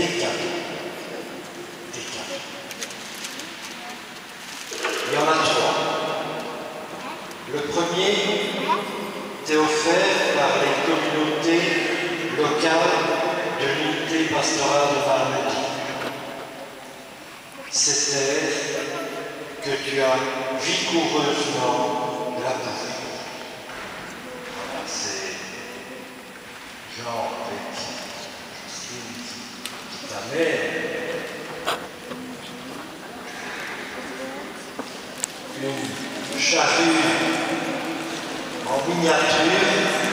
Des cadeaux. Il y en a trois. Le premier t'est offert par les communautés locales de l'unité pastorale de Malmedy. C'était que tu as vigoureusement labouré. Voilà, c'est Jean avec. Une charrue en miniature,